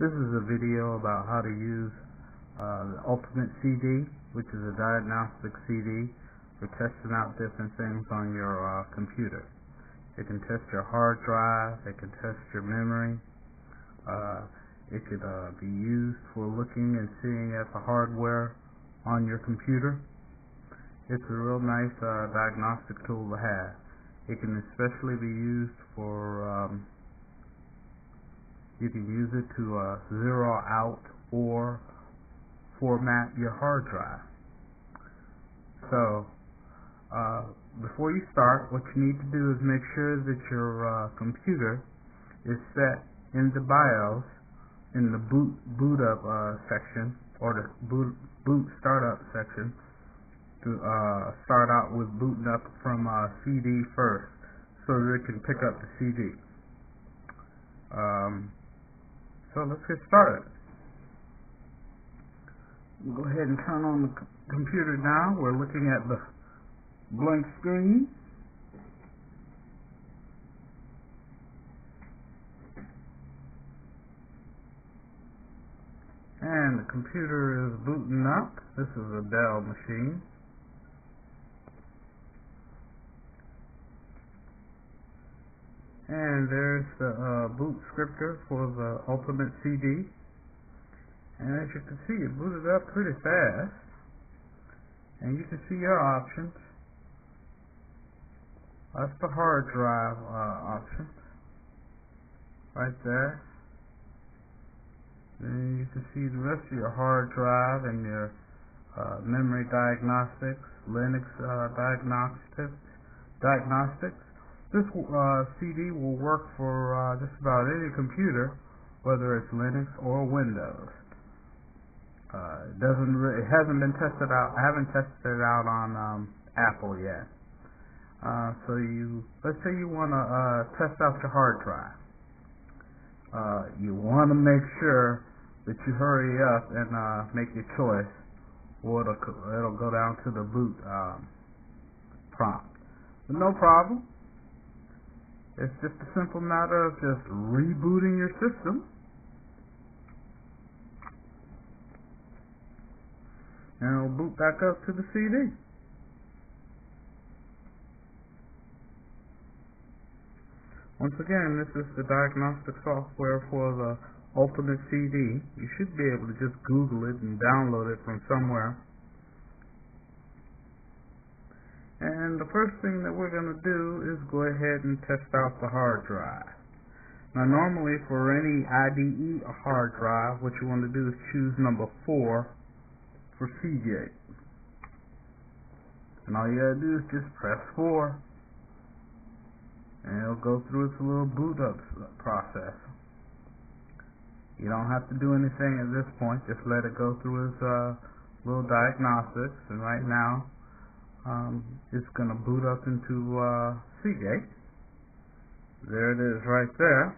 This is a video about how to use uh, the Ultimate CD, which is a diagnostic CD for testing out different things on your uh, computer. It can test your hard drive, it can test your memory, uh, it could uh, be used for looking and seeing at the hardware on your computer. It's a real nice uh, diagnostic tool to have. It can especially be used for um, you can use it to uh, zero out or format your hard drive. So, uh, before you start, what you need to do is make sure that your uh, computer is set in the BIOS in the boot boot up uh, section or the boot boot startup section to uh, start out with booting up from uh, CD first so that it can pick up the CD. Um, so let's get started. We'll go ahead and turn on the computer now. We're looking at the blank screen. And the computer is booting up. This is a Dell machine. And there's the uh, boot scripter for the Ultimate CD. And as you can see, it booted up pretty fast. And you can see your options. That's the hard drive uh, option. Right there. Then you can see the rest of your hard drive and your uh, memory diagnostics, Linux uh, diagnostics, diagnostics, this uh, CD will work for uh, just about any computer, whether it's Linux or Windows. Uh, it doesn't. It hasn't been tested out. I haven't tested it out on um, Apple yet. Uh, so you, let's say you want to uh, test out your hard drive. Uh, you want to make sure that you hurry up and uh, make your choice, or it'll, it'll go down to the boot um, prompt. But no problem. It's just a simple matter of just rebooting your system. And it'll boot back up to the CD. Once again, this is the diagnostic software for the Ultimate CD. You should be able to just Google it and download it from somewhere. And the first thing that we're going to do is go ahead and test out the hard drive. Now normally for any IDE hard drive, what you want to do is choose number 4 for Seagate. And all you got to do is just press 4. And it'll go through its little boot up process. You don't have to do anything at this point, just let it go through its uh, little diagnostics. And right now, um, it's going to boot up into uh, Seagate. There it is right there.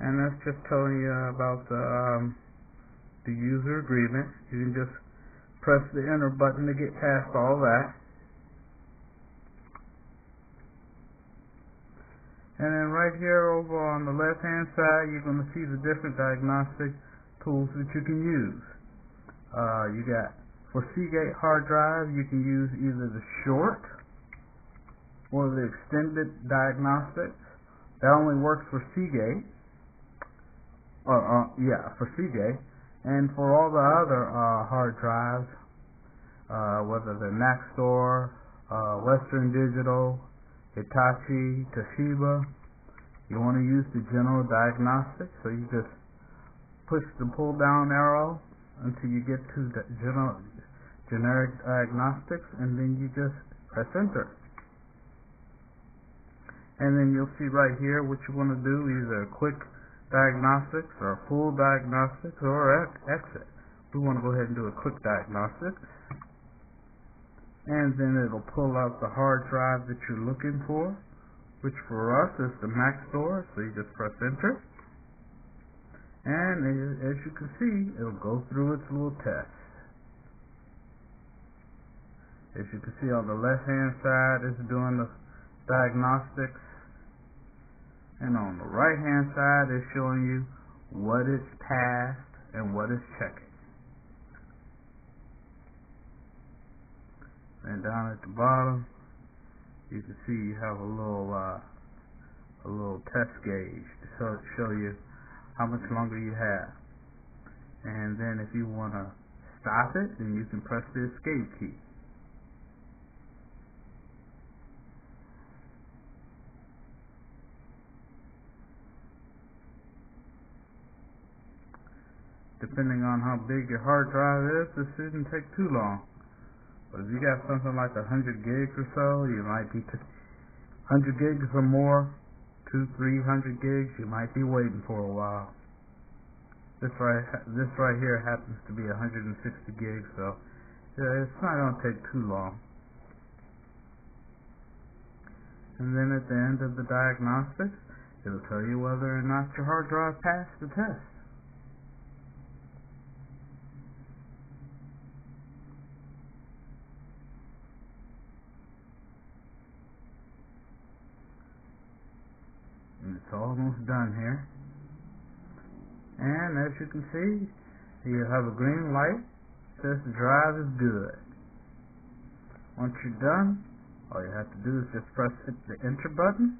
And that's just telling you about the, um, the user agreement. You can just press the enter button to get past all that. And then right here over on the left hand side, you're going to see the different diagnostic tools that you can use. Uh, you got for Seagate hard drive, you can use either the short or the extended diagnostics. That only works for Seagate. Uh, uh, yeah, for Seagate. And for all the other uh, hard drives, uh, whether they're Maxtor, uh, Western Digital, Hitachi, Toshiba, you want to use the general diagnostic. So you just push the pull down arrow until you get to the general generic diagnostics, and then you just press enter. And then you'll see right here what you want to do, either a quick diagnostics or full diagnostics or exit. We want to go ahead and do a quick diagnostics. And then it'll pull out the hard drive that you're looking for, which for us is the Maxtor, so you just press enter. And as you can see, it'll go through its little test. As you can see on the left hand side, it's doing the diagnostics. And on the right hand side, it's showing you what it's passed and what it's checking. And down at the bottom, you can see you have a little uh, a little test gauge to show, show you how much longer you have. And then if you want to stop it, then you can press the escape key. Depending on how big your hard drive is, this shouldn't take too long. But if you got something like hundred gigs or so, you might be hundred gigs or more, two, three hundred gigs, you might be waiting for a while. This right, this right here happens to be 160 gigs, so it's not going to take too long. And then at the end of the diagnostics, it'll tell you whether or not your hard drive passed the test. And it's almost done here. And as you can see, you have a green light says the drive is good. Once you're done, all you have to do is just press the enter button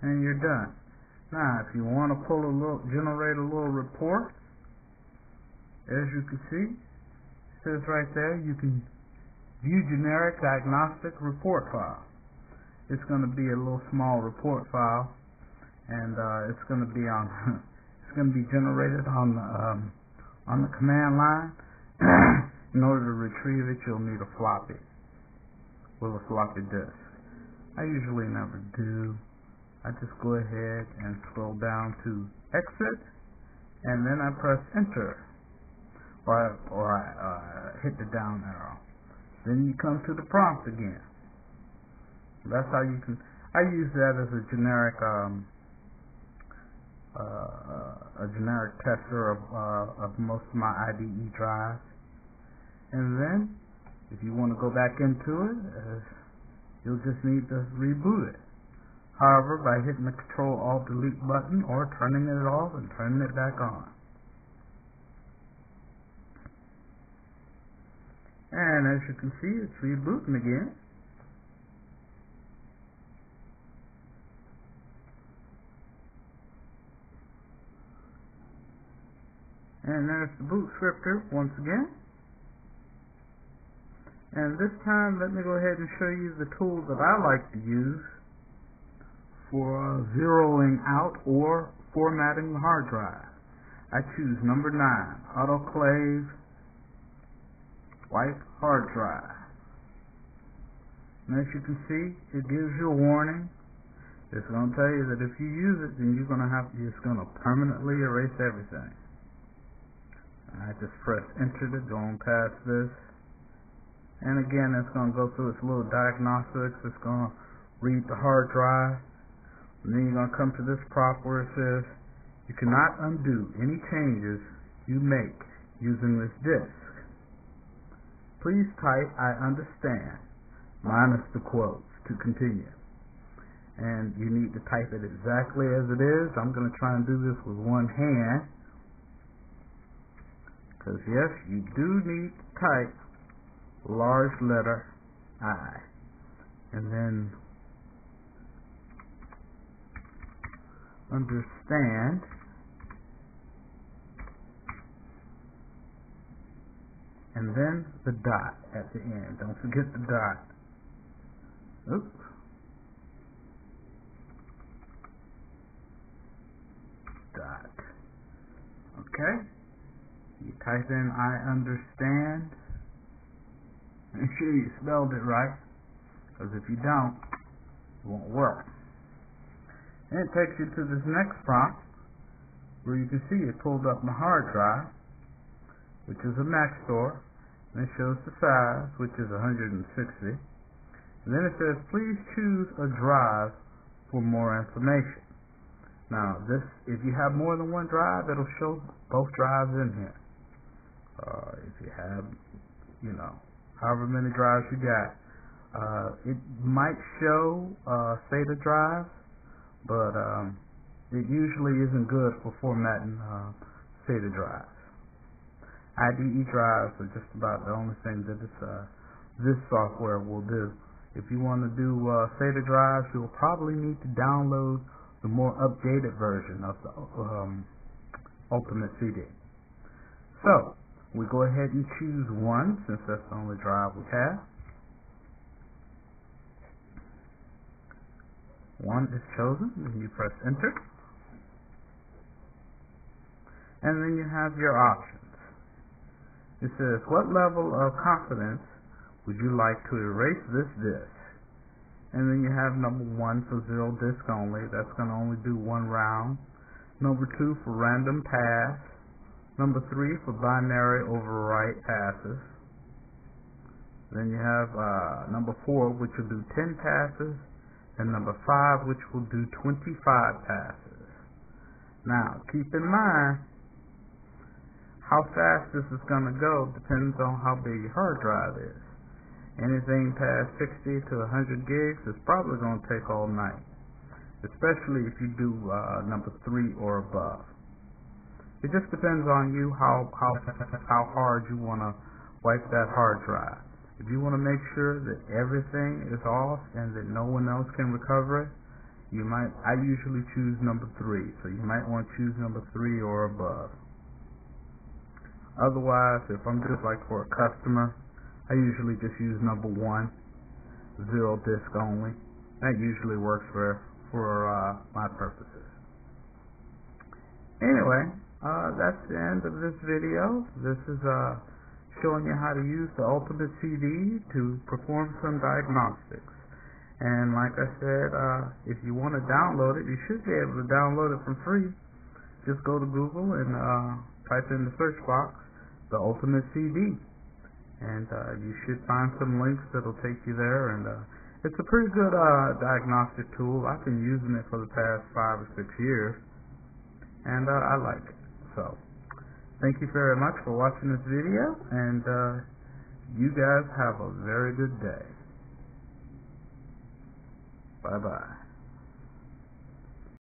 and you're done. Now, if you want to pull a little, generate a little report, as you can see, it says right there, you can view generic diagnostic report file. It's going to be a little small report file and uh, it's going to be on it's going to be generated on the um, on the command line. In order to retrieve it, you'll need a floppy with a floppy disk. I usually never do. I just go ahead and scroll down to exit, and then I press enter, or or I uh, hit the down arrow. Then you come to the prompt again. That's how you can. I use that as a generic um, uh, a generic tester of, uh, of most of my IDE drives. And then, if you want to go back into it, uh, you'll just need to reboot it. However, by hitting the Control Alt Delete button or turning it off and turning it back on. And as you can see, it's rebooting again. And there's the boot scripter once again. And this time, let me go ahead and show you the tool that I like to use for zeroing out or formatting the hard drive. I choose number 9, autoclave wipe hard drive. And as you can see, it gives you a warning. It's going to tell you that if you use it, then you're going to have, it's going to permanently erase everything. I just press enter to go on past this. And again, it's going to go through its little diagnostics. It's going to read the hard drive. And then you're going to come to this prop where it says, you cannot undo any changes you make using this disk. Please type I understand minus the quotes to continue. And you need to type it exactly as it is. I'm going to try and do this with one hand. Because yes, you do need to type large letter I. And then understand and then the dot at the end. Don't forget the dot. Oops. Dot. Okay? Type in I understand. Make sure you spelled it right, because if you don't, it won't work. And it takes you to this next prompt, where you can see it pulled up my hard drive, which is a Maxtor, and it shows the size, which is 160. And then it says, please choose a drive for more information. Now, this, if you have more than one drive, it'll show both drives in here. Uh, if you have, you know, however many drives you got, uh, it might show uh, SATA drives, but um, it usually isn't good for formatting uh, SATA drives. IDE drives are just about the only thing that this, uh, this software will do. If you want to do uh, SATA drives, you'll probably need to download the more updated version of the um, Ultimate CD. So, we go ahead and choose one since that's the only drive we have. One is chosen, and you press enter. And then you have your options. It says, what level of confidence would you like to erase this disk? And then you have number one for zero disk only. That's going to only do one round. Number two for random pass. Number three for binary overwrite passes. Then you have uh, number four, which will do 10 passes, and number five, which will do 25 passes. Now, keep in mind, how fast this is going to go depends on how big your hard drive is. Anything past 60 to 100 gigs is probably going to take all night, especially if you do uh, number three or above. It just depends on you how how how hard you want to wipe that hard drive. If you want to make sure that everything is off and that no one else can recover it, you might. I usually choose number three, so you might want to choose number three or above. Otherwise, if I'm just like for a customer I usually just use number one, zero disk only. That usually works for for uh, my purposes. Anyway, uh, that's the end of this video. This is uh, showing you how to use the Ultimate CD to perform some diagnostics. And like I said, uh, if you want to download it, you should be able to download it for free. Just go to Google and uh, type in the search box, the Ultimate CD and uh, you should find some links that'll take you there. And uh, it's a pretty good uh, diagnostic tool. I've been using it for the past five or six years, and uh, I like it. So, thank you very much for watching this video, and uh, you guys have a very good day. Bye bye.